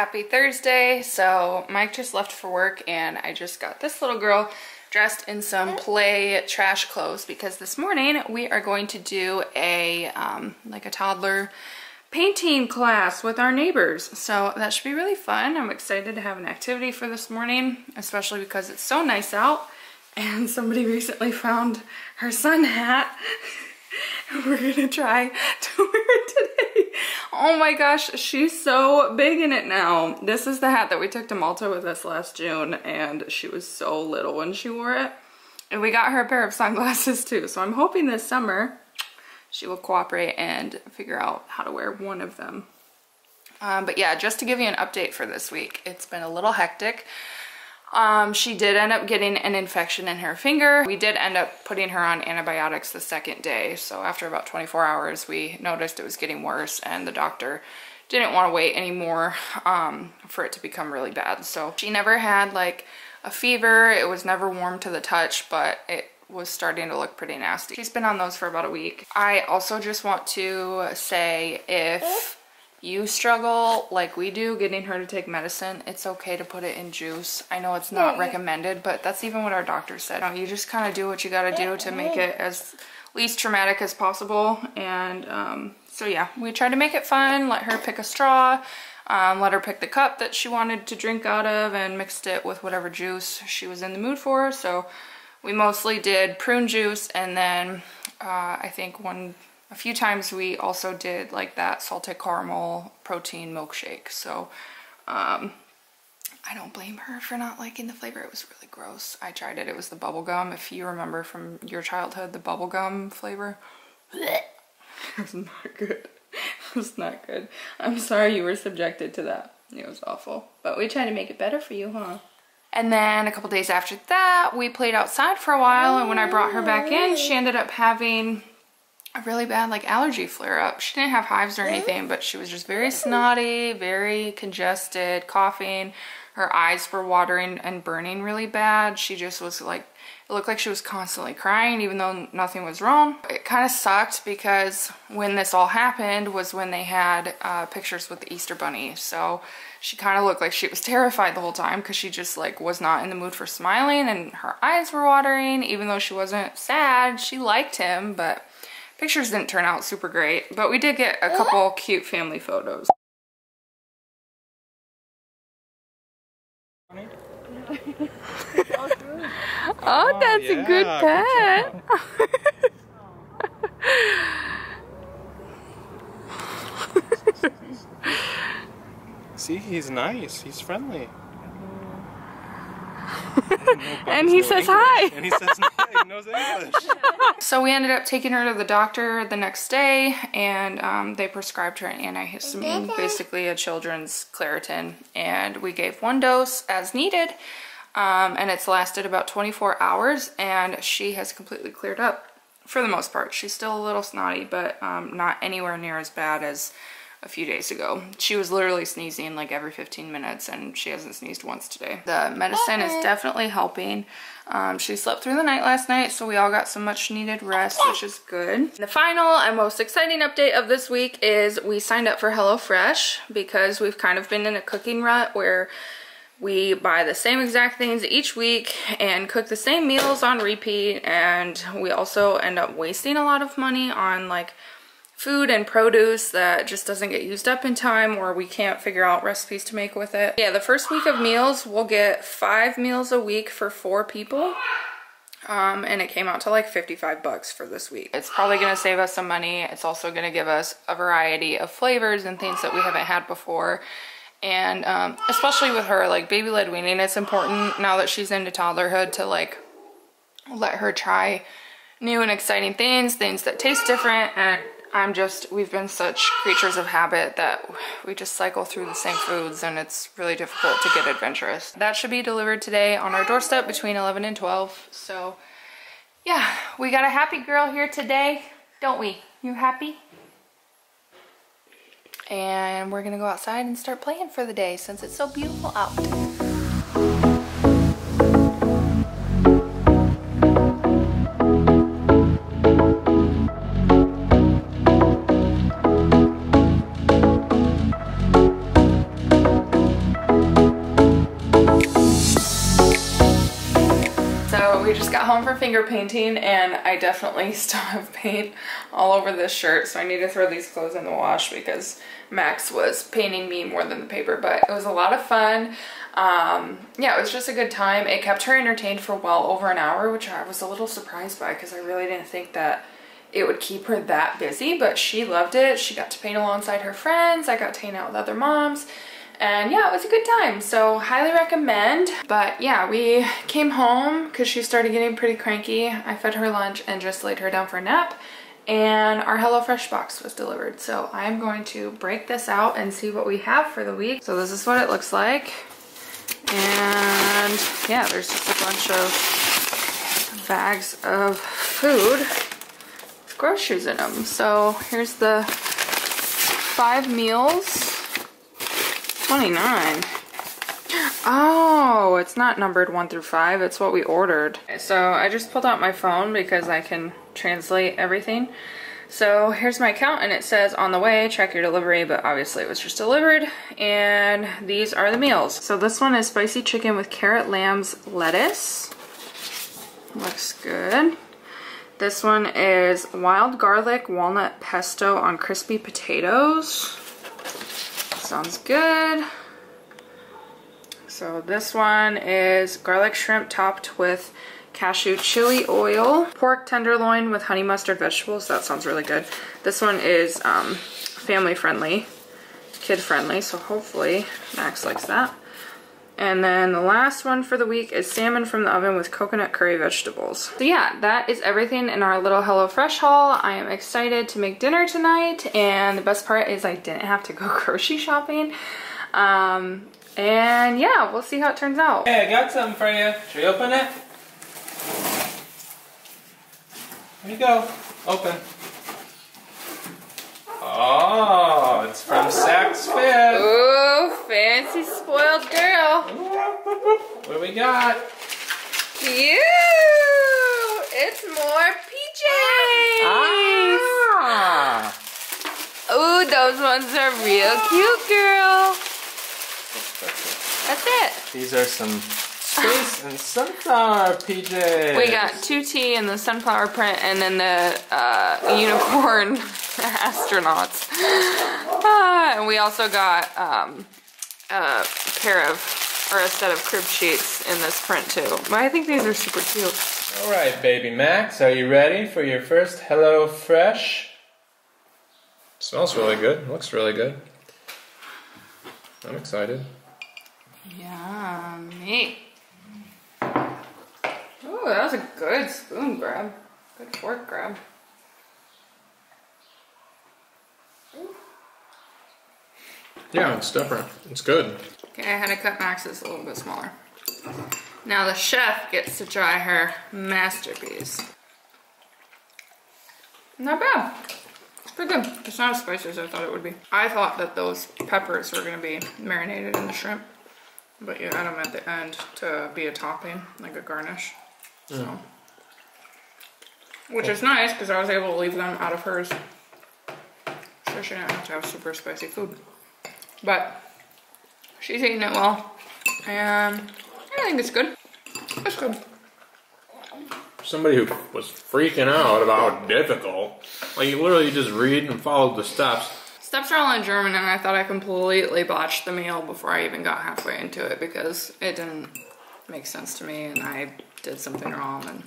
guys, welcome back. Happy Thursday. So Mike just left for work and I just got this little girl dressed in some play trash clothes because this morning we are going to do a um, like a toddler painting class with our neighbors. So that should be really fun. I'm excited to have an activity for this morning, especially because it's so nice out. And somebody recently found her sun hat. We're gonna try to wear it today. Oh my gosh, she's so big in it now. This is the hat that we took to Malta with us last June and she was so little when she wore it. And we got her a pair of sunglasses too. So I'm hoping this summer she will cooperate and figure out how to wear one of them. Um, but yeah, just to give you an update for this week, it's been a little hectic. Um, she did end up getting an infection in her finger. We did end up putting her on antibiotics the second day. So after about 24 hours, we noticed it was getting worse and the doctor didn't want to wait anymore um, for it to become really bad. So she never had like a fever. It was never warm to the touch, but it was starting to look pretty nasty. She's been on those for about a week. I also just want to say if you struggle like we do getting her to take medicine, it's okay to put it in juice. I know it's not recommended, but that's even what our doctor said. You just kind of do what you gotta do to make it as least traumatic as possible. And um, so yeah, we tried to make it fun, let her pick a straw, um, let her pick the cup that she wanted to drink out of and mixed it with whatever juice she was in the mood for. So we mostly did prune juice and then uh, I think one a few times we also did like that salted caramel protein milkshake. So um, I don't blame her for not liking the flavor. It was really gross. I tried it. It was the bubble gum. If you remember from your childhood, the bubble gum flavor. it was not good. It was not good. I'm sorry you were subjected to that. It was awful. But we tried to make it better for you, huh? And then a couple days after that, we played outside for a while. And when I brought her back in, she ended up having a really bad like allergy flare up. She didn't have hives or anything, but she was just very snotty, very congested, coughing. Her eyes were watering and burning really bad. She just was like, it looked like she was constantly crying even though nothing was wrong. It kind of sucked because when this all happened was when they had uh, pictures with the Easter Bunny. So she kind of looked like she was terrified the whole time because she just like was not in the mood for smiling and her eyes were watering even though she wasn't sad. She liked him, but Pictures didn't turn out super great, but we did get a couple cute family photos. oh, that's yeah, a good pet. See, he's nice. He's friendly. and he says hi. And he says hi. He knows English. so we ended up taking her to the doctor the next day, and um, they prescribed her an antihistamine, basically a children's Claritin, and we gave one dose as needed. Um, and it's lasted about 24 hours, and she has completely cleared up for the most part. She's still a little snotty, but um, not anywhere near as bad as a few days ago. She was literally sneezing like every 15 minutes and she hasn't sneezed once today. The medicine is definitely helping. Um, she slept through the night last night, so we all got some much needed rest, which is good. The final and most exciting update of this week is we signed up for HelloFresh because we've kind of been in a cooking rut where we buy the same exact things each week and cook the same meals on repeat and we also end up wasting a lot of money on like food and produce that just doesn't get used up in time or we can't figure out recipes to make with it. Yeah, the first week of meals, we'll get five meals a week for four people. Um, and it came out to like 55 bucks for this week. It's probably gonna save us some money. It's also gonna give us a variety of flavors and things that we haven't had before. And um, especially with her, like baby-led weaning, it's important now that she's into toddlerhood to like let her try new and exciting things, things that taste different and I'm just, we've been such creatures of habit that we just cycle through the same foods and it's really difficult to get adventurous. That should be delivered today on our doorstep between 11 and 12. So yeah, we got a happy girl here today, don't we? You happy? And we're gonna go outside and start playing for the day since it's so beautiful out. Finger painting and I definitely still have paint all over this shirt so I need to throw these clothes in the wash because Max was painting me more than the paper but it was a lot of fun. Um, yeah, it was just a good time. It kept her entertained for well over an hour which I was a little surprised by because I really didn't think that it would keep her that busy but she loved it. She got to paint alongside her friends. I got to hang out with other moms and yeah, it was a good time. So highly recommend. But yeah, we came home because she started getting pretty cranky. I fed her lunch and just laid her down for a nap and our HelloFresh box was delivered. So I'm going to break this out and see what we have for the week. So this is what it looks like. And yeah, there's just a bunch of bags of food with groceries in them. So here's the five meals 29. Oh, it's not numbered 1 through 5. It's what we ordered. So I just pulled out my phone because I can translate everything. So here's my account and it says on the way, check your delivery, but obviously it was just delivered. And these are the meals. So this one is spicy chicken with carrot lambs lettuce. Looks good. This one is wild garlic walnut pesto on crispy potatoes. Sounds good. So this one is garlic shrimp topped with cashew chili oil, pork tenderloin with honey mustard vegetables. That sounds really good. This one is um, family friendly, kid friendly, so hopefully Max likes that. And then the last one for the week is salmon from the oven with coconut curry vegetables. So yeah, that is everything in our little HelloFresh haul. I am excited to make dinner tonight. And the best part is I didn't have to go grocery shopping. Um, and yeah, we'll see how it turns out. Hey, I got something for you. Should we open it? Here you go. Open. Oh, it's from Saks Fifth. Spoiled girl. What do we got? Cute! It's more PJs! Ah! Ooh, those ones are real cute, girl. That's it. These are some space and sunflower PJs. We got 2T and the sunflower print and then the uh, unicorn astronauts. Ah, and we also got um, a pair of, or a set of crib sheets in this print too. But I think these are super cute. All right, baby Max, are you ready for your first Hello Fresh? Smells really good. Looks really good. I'm excited. Yummy. Ooh, that was a good spoon grab. Good fork grab. Yeah, it's different. It's good. Okay, I had to cut Max's a little bit smaller. Now the chef gets to try her masterpiece. Not bad. It's pretty good. It's not as spicy as I thought it would be. I thought that those peppers were gonna be marinated in the shrimp, but you add them at the end to be a topping, like a garnish. So, which is nice because I was able to leave them out of hers, so she didn't have to have super spicy food. But she's eating it well, and I think it's good. It's good. Somebody who was freaking out about how difficult. Like, you literally just read and follow the steps. Steps are all in German, and I thought I completely botched the meal before I even got halfway into it because it didn't make sense to me, and I did something wrong, and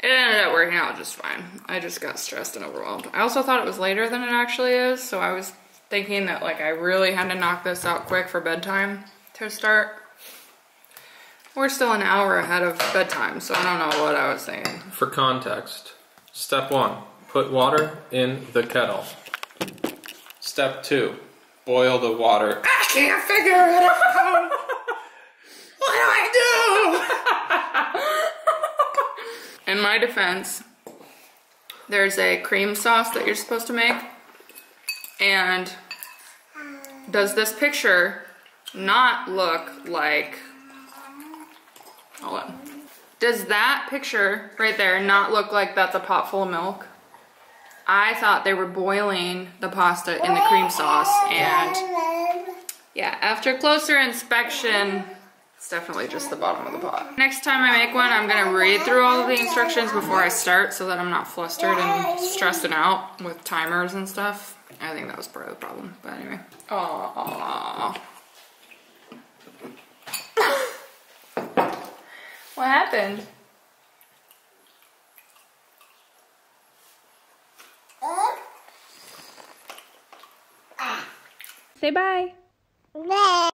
it ended up working out just fine. I just got stressed and overwhelmed. I also thought it was later than it actually is, so I was thinking that like I really had to knock this out quick for bedtime to start. We're still an hour ahead of bedtime, so I don't know what I was saying. For context, step one, put water in the kettle. Step two, boil the water. I can't figure it out. what do I do? In my defense, there's a cream sauce that you're supposed to make. And does this picture not look like, hold on. Does that picture right there not look like that's a pot full of milk? I thought they were boiling the pasta in the cream sauce and yeah, after closer inspection, it's definitely just the bottom of the pot. Next time I make one, I'm gonna read through all of the instructions before I start so that I'm not flustered and stressing out with timers and stuff. I think that was part of the problem, but anyway. Oh. what happened? Say bye. Bye.